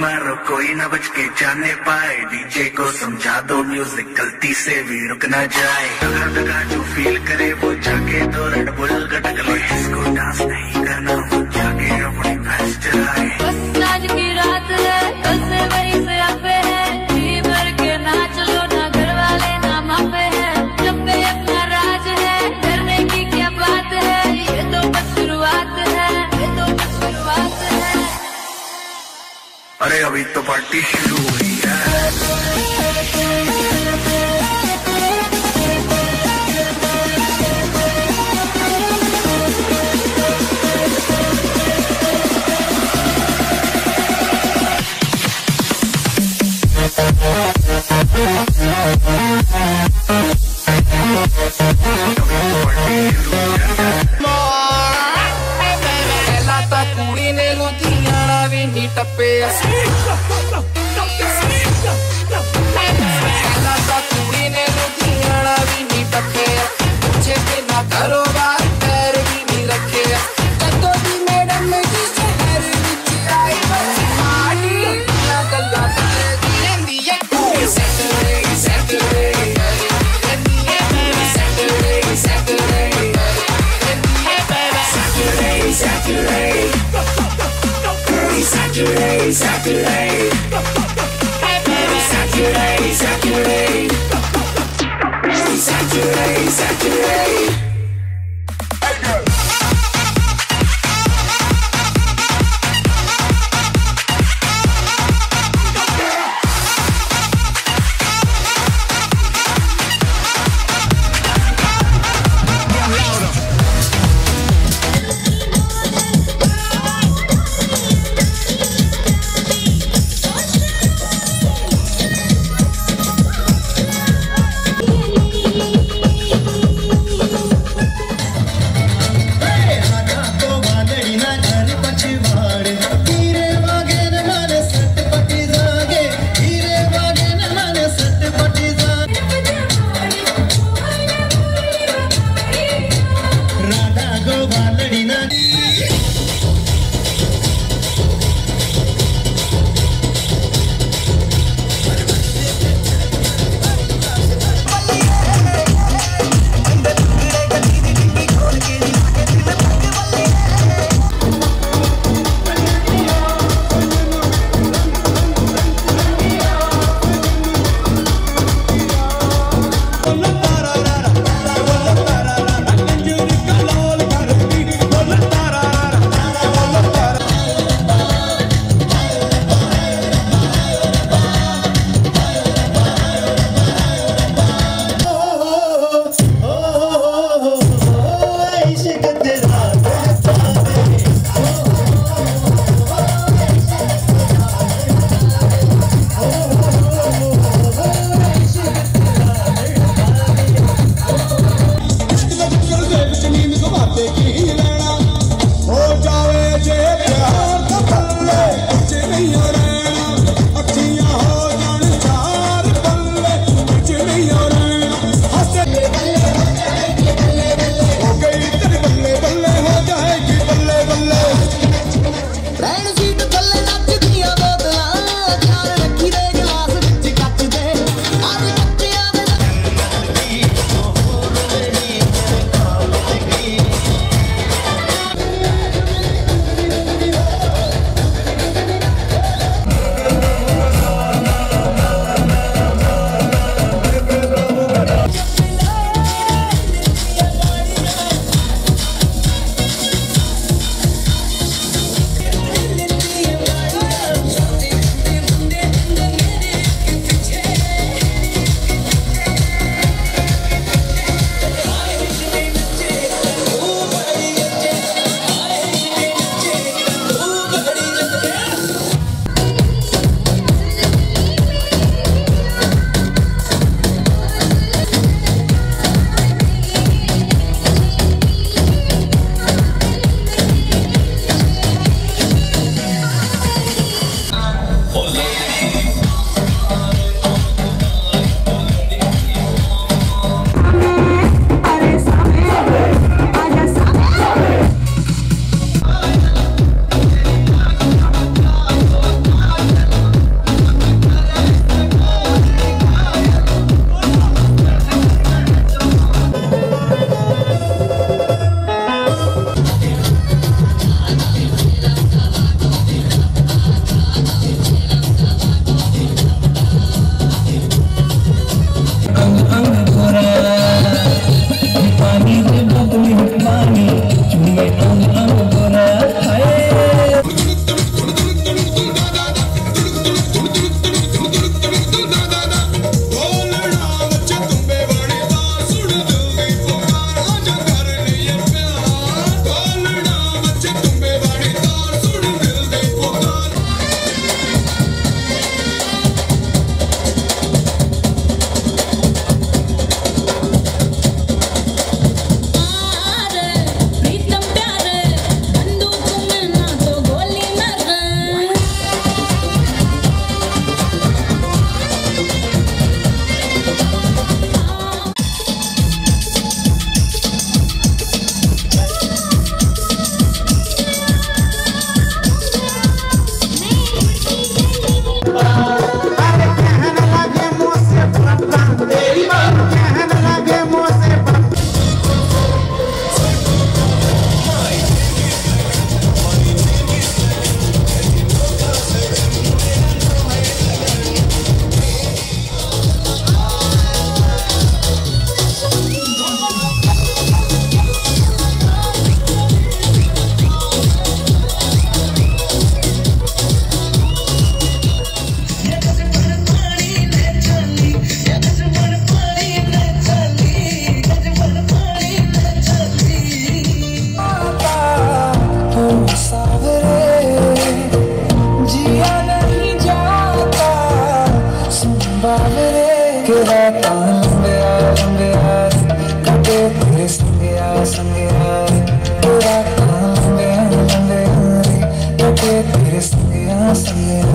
मारो कोई न बच के जाने पाए। डीजे को समझा दो म्यूज़िक गलती से भी रुक ना जाए। दगा दगा जो फील करे, वो जाके तो रेडबुल गटक ले। इसको डांस नहीं करना, वो जाके Bicho.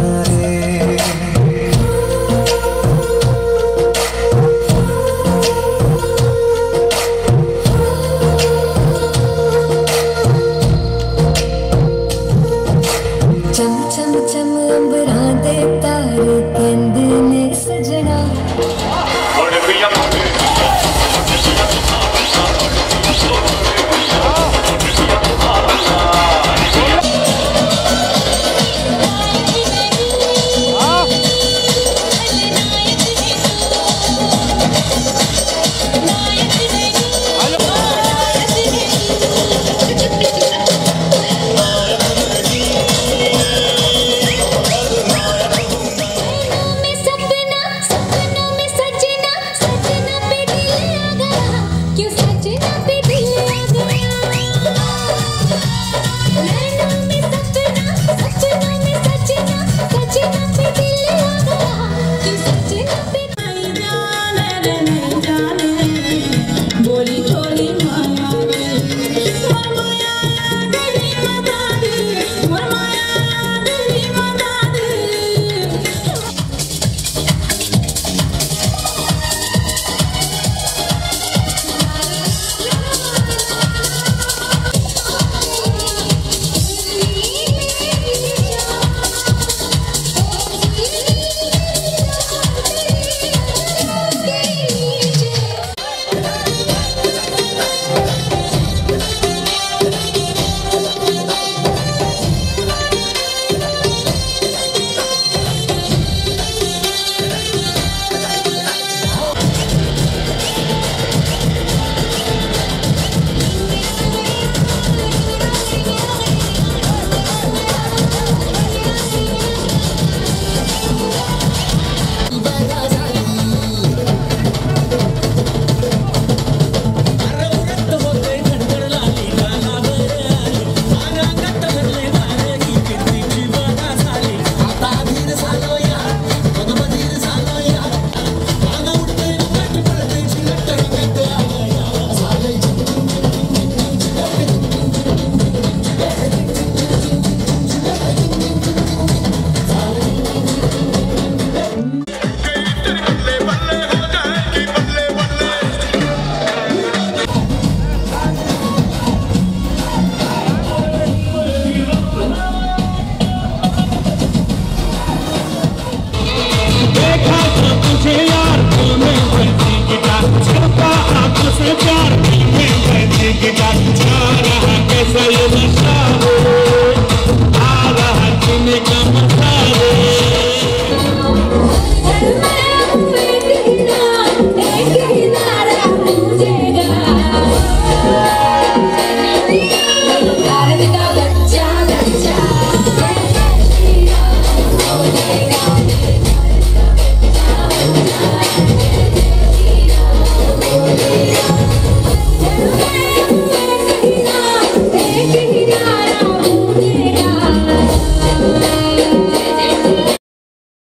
तुम्हारे